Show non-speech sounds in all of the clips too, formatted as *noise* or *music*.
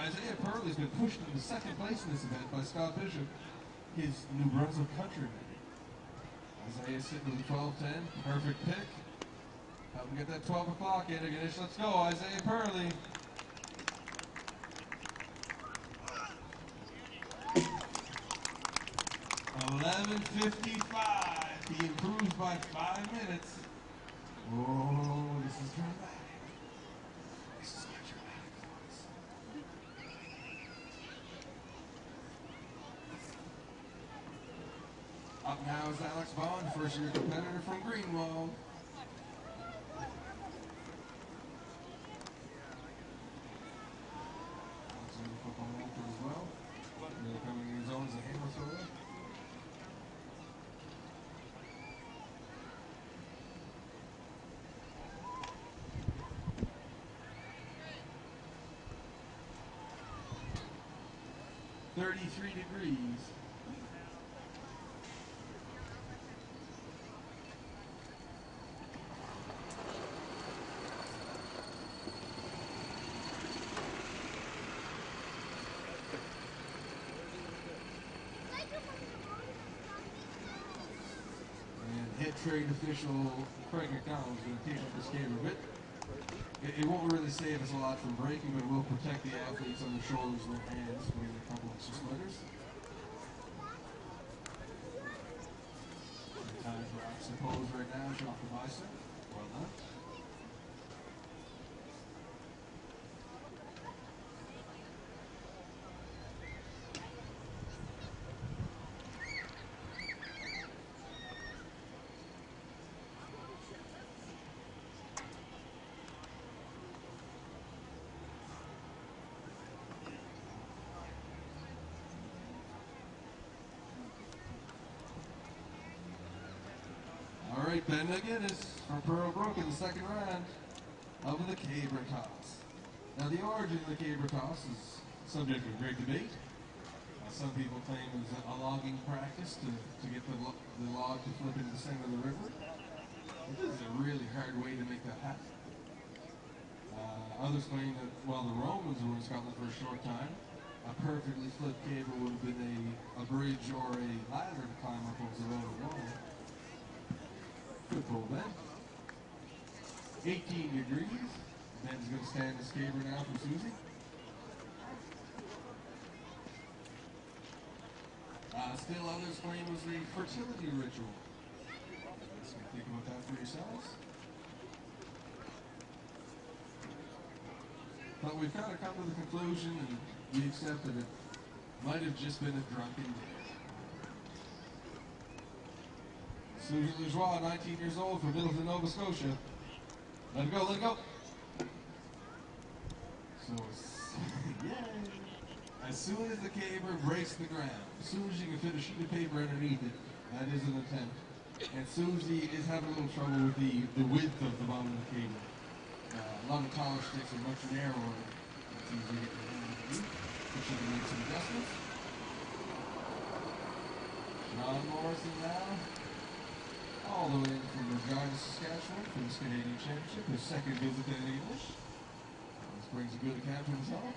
Isaiah Purley's been pushed into second place in this event by Scott Bishop, his New Brunswick countryman. Isaiah sitting with a 12-10, perfect pick. Help him get that 12 o'clock in, Ganesh. Let's go, Isaiah Purley. Eleven fifty-five. He improves by five minutes. Oh, this is dramatic. This is my dramatic voice. Up now is Alex Bond, first year competitor from Greenwald. Thirty-three degrees. And head trade official Craig McDonald is going to take up this game a bit. It, it won't really save us a lot from breaking, but it will protect the athletes on their shoulders and their hands when a couple extra splitters. Time for Oxypose right now, the bicep. Well done. All right, Ben McGinnis from Pearl Brook in the second round of the caber toss. Now, the origin of the caber toss is subject of great debate. Uh, some people claim it was a logging practice to, to get the, lo- the log to flip into the center of the river. This is a really hard way to make that happen. Uh, others claim that while the Romans were in Scotland for a short time, a perfectly flipped caber would have been a, a bridge or a ladder to climb up over the road of. Pull, Ben. 18 degrees. Ben's going to stand the caber now for Susie. Uh, still others claim it was the fertility ritual. So think about that for yourselves. But we've kind of come to the conclusion, and we accept that it might have just been a drunken day. Susan Lajoie, 19 years old, from Middleton, Nova Scotia. Let it go, let it go. So. *laughs* As soon as the caber breaks the ground, as soon as you can fit a sheet of paper underneath it, that is an attempt. And Susie is having a little trouble with the, the width of the bottom of the caber. Uh, a lot of taller sticks are much narrower. It's easier to get but she can make some adjustments. John Morrison now all the way from Regina, Saskatchewan for this Canadian Championship, his second visit in English. This brings a good account to himself.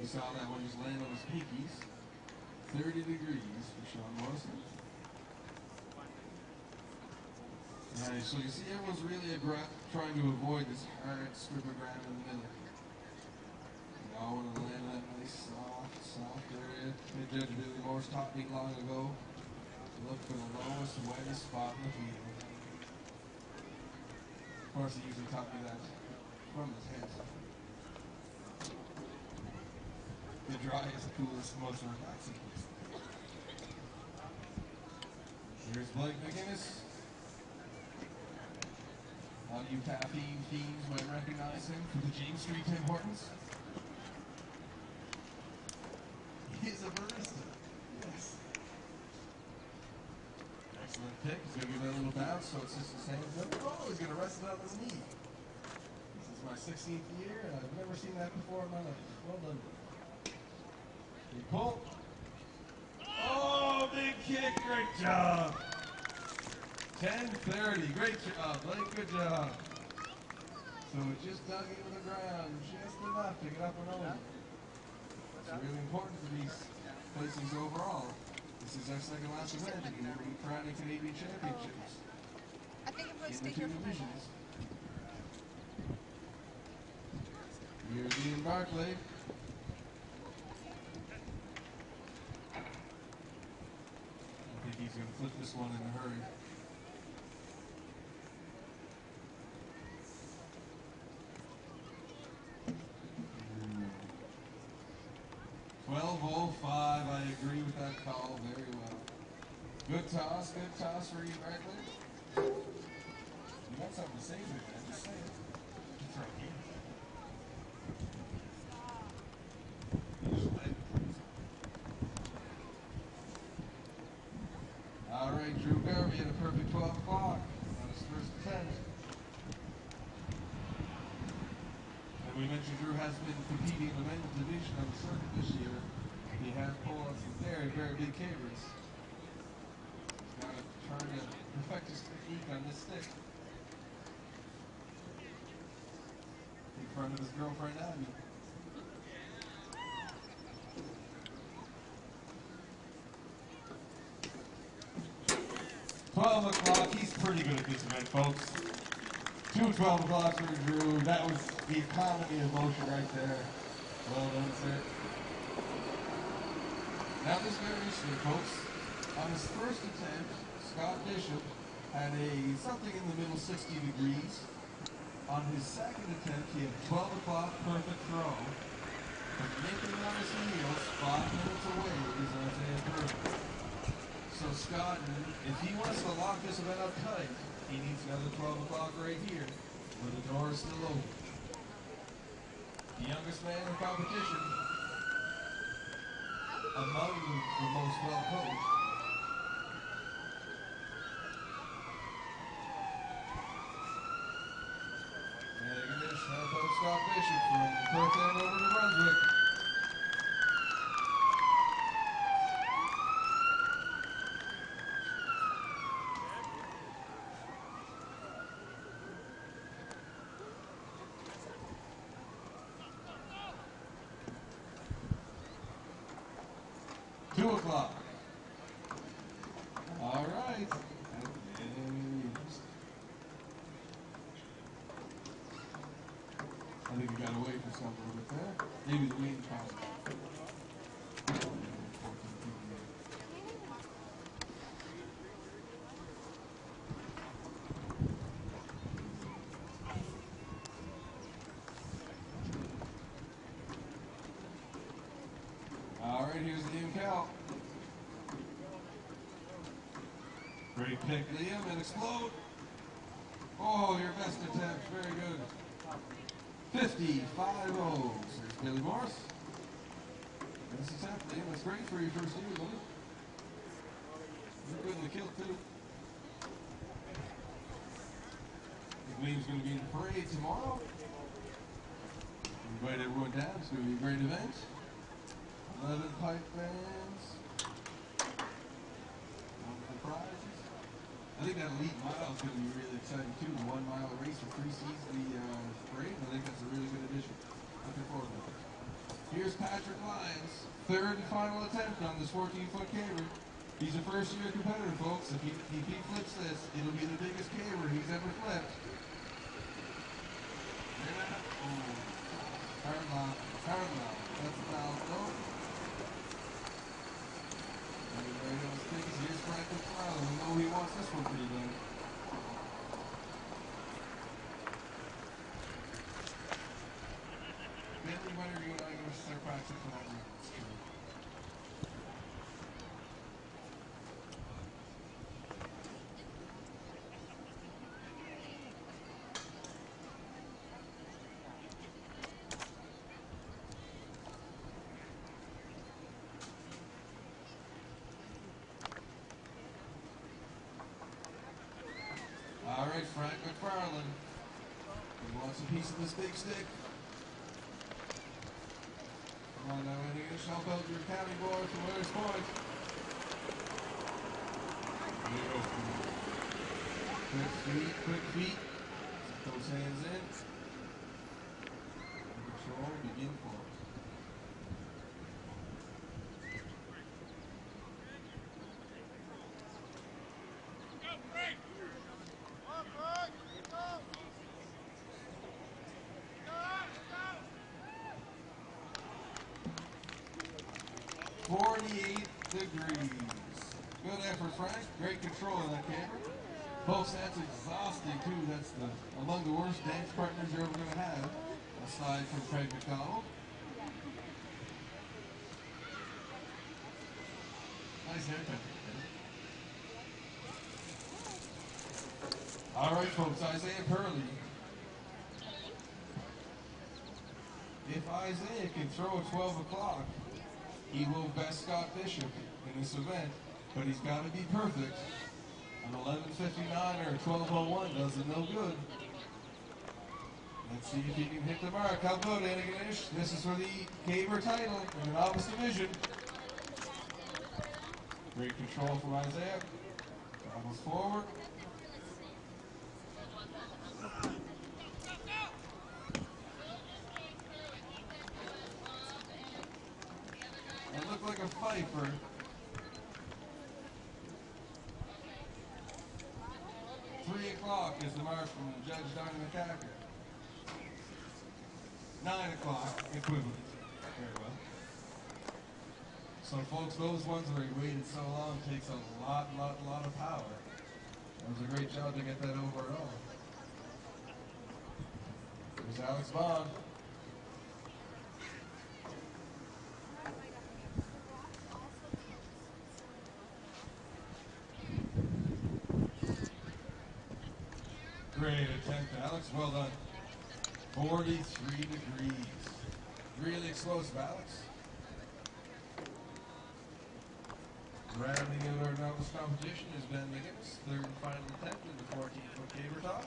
You saw that one just land on his pinkies. 30 degrees for Sean Morrison. So you see everyone's really trying to avoid this hard strip of ground in the middle. You all want to land that nice, soft, soft area. Mid Judge Billy Morris taught me long ago to look for the lowest, wettest spot in the field. Of course, he usually taught me that from his head. The driest, coolest, most relaxing place. Here's Blake McGinnis. All you caffeine fiends might recognize him from the James Street Tim Hortons. He's a barista. Yes. Excellent pick. He's going to give it a little bounce so it's just the same. Oh, he's going to rest it on his knee. This is my 16th year, and I've never seen that before in my life. Well done. Oh, big pull. Nick, great job. 10.30, great job, Blake, good job. So it just dug into the ground just enough to get up and over. It's really important for these placings overall. This is our second last event in the crowning Canadian Championships I think I'm going to stay here for my. Here's Ian Barclay. I think he's going to flip this one in a hurry. Five. I agree with that call very well. Good toss. Good toss for Ian Barclay. You got something to say to it, man. Just say it. It's right here. You. All right, Drew Garvey at a perfect 12 o'clock on his first attempt. And we mentioned Drew has been competing in the men's division of the circuit this year. He has some very, very big cabers. He's got to try to perfect his technique on this stick. In front of his girlfriend Abby. Twelve o'clock. He's pretty good at this event, folks. Two 12 o'clocks for Drew. That was the economy of motion right there. Well done, sir. Very interesting, folks. On his first attempt, Scott Bishop had a something in the middle 60 degrees. On his second attempt, he had 12 o'clock perfect throw. But making on his heels, five minutes away is Isaiah Perfect. So Scott, if he wants to lock this event up tight, he needs another 12 o'clock right here, where the door is still open. The youngest man in the competition, among the, most well coached. Ish, how about Scott Bishop from Perth-Andover to Brunswick? Two o'clock. All right. And- I think we got away from something a bit there. Maybe the wind caused it. All right, here's Liam Cal. Great pick, Liam, and explode. Oh, your best attempt. Very good. 55 O's. There's Billy Morris. Best attempt, Liam. That's great for your first year, buddy. You're good in the kill, too. Liam's going to be in the parade tomorrow. Invite everyone down. It's going to be a great event. 11 pipe bands. I think that elite mile is going to be really exciting too. The one mile race that precedes the uh, parade. I think that's a really good addition. Looking forward to it. Here's Patrick Lyons, third and final attempt on this 14 foot caber. He's a first year competitor, folks. If he, if he flips this, it'll be the biggest caber he's ever flipped. Hard lock. That's a foul. Nope. Here's Frank McLeod. We know he wants this one pretty bad. Going to start practicing for that one? right, Frank McFarland. He wants a piece of this big stick. Come on now, in here. Shout out your county boy from Where's Point. Quick feet, quick feet. Those hands in. Control, begin for. 48 degrees. Good effort, Frank. Great control of that camera. Folks, that's exhausting, too. That's the among the worst dance partners you're ever going to have, aside from Craig McDonald. Nice haircut. All right, folks, Isaiah Purley. If Isaiah can throw a 12 o'clock, he will best Scott Bishop in this event, but he's got to be perfect. An 11.59 or 12.01 does it no good. Let's see if he can hit the mark. How about Anna Ganesh? This is for the Caber title in the novice division. Great control from Isaiah. Travels forward. It Three o'clock is the mark from Judge Donnie McCacker. Nine o'clock, equivalent. Very well. So folks, those ones where you waited so long takes a lot, lot, lot of power. It was a great job to get that over at all. There's Alex Bond. Great attempt, Alex. Well done. 43 degrees. Really explosive, Alex. Rounding out our novice competition is Ben McGinnis, third and final attempt in the 14-foot caber toss.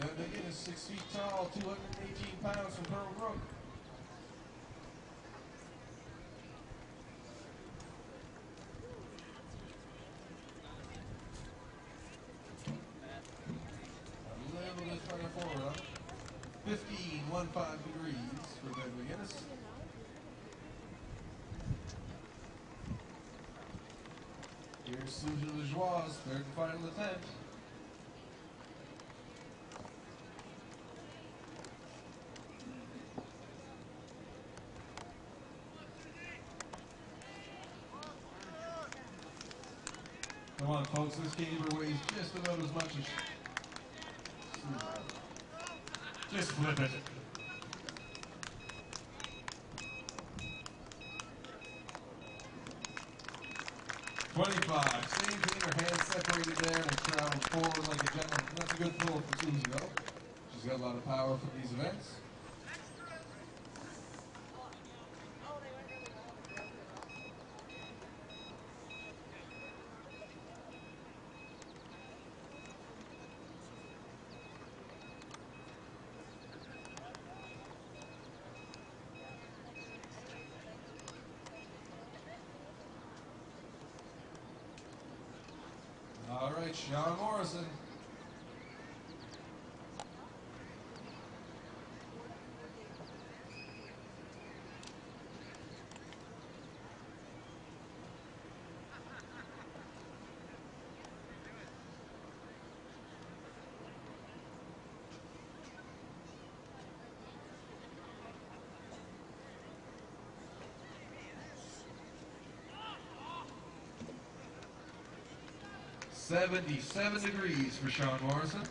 Ben McGinnis, six feet tall, 218 pounds from Pearl Brook. Little bit further forward, huh? 15, 1, 5 degrees for Ben McGinnis. Here's Susan Lajoie, third and final attempt. Folks, this caber weighs just about as much as. Just flip it. Twenty-five. Same thing. Her hands separated there and traveled forward like a gentleman. That's a good throw for Susie, though. She's got a lot of power for these events. Sean Morrison. Seventy-seven degrees for Sean Morrison.